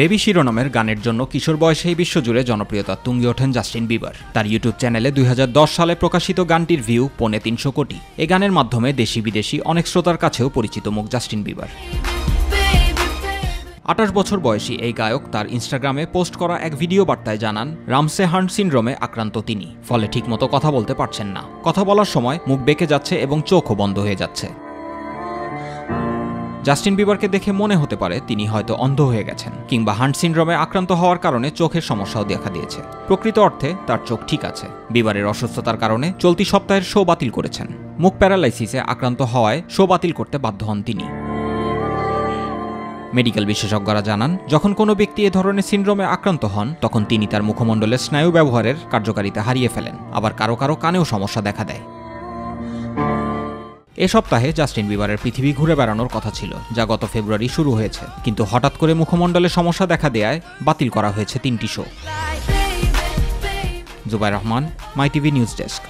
Baby শিরোনামের গানের জন্য কিশোর বয়সেই বিশ্বজুড়ে জনপ্রিয়তা তুঙ্গি ওঠেন জাস্টিন বিবার। তার ইউটিউব চ্যানেলে দুই হাজার দশ সালে প্রকাশিত গানটির ভিউ পৌনে তিনশো কোটি। এ গানের মাধ্যমে দেশি বিদেশি অনেক শ্রোতার কাছেও পরিচিত মুখ জাস্টিন বিবার। আঠাশ বছর বয়সী এই গায়ক তার ইনস্টাগ্রামে পোস্ট করা এক ভিডিও বার্তায় জানান রামসে হার্ন সিনড্রোমে আক্রান্ত তিনি, ফলে ঠিকমতো কথা বলতে পারছেন না। কথা বলার সময় মুখ বেঁকে যাচ্ছে এবং চোখও বন্ধ হয়ে যাচ্ছে। জাস্টিন বিবারকে দেখে মনে হতে পারে তিনি হয়তো অন্ধ হয়ে গেছেন, কিংবা হান্ট সিনড্রোমে আক্রান্ত হওয়ার কারণে চোখের সমস্যাও দেখা দিয়েছে। প্রকৃত অর্থে তার চোখ ঠিক আছে। বিবারের অসুস্থতার কারণে চলতি সপ্তাহের শো বাতিল করেছেন। মুখ প্যারালাইসিসে আক্রান্ত হওয়ায় শো বাতিল করতে বাধ্য হন তিনি। মেডিকেল বিশেষজ্ঞরা জানান, যখন কোনো ব্যক্তি এ ধরনের সিনড্রোমে আক্রান্ত হন, তখন তিনি তার মুখমণ্ডলের স্নায়ু ব্যবহারের কার্যকারিতা হারিয়ে ফেলেন। আবার কারও কারও কানেও সমস্যা দেখা দেয়। এ সপ্তাহে জাস্টিন বিবারের পৃথিবী ঘুরে বেড়ানোর কথা ছিল যা গত ফেব্রুয়ারি শুরু হয়েছে। কিন্তু হঠাৎ করে মুখমণ্ডলে সমস্যা দেখা দেয়ায় বাতিল করা হয়েছে তিনটি show Zubair Rahman my TV news desk.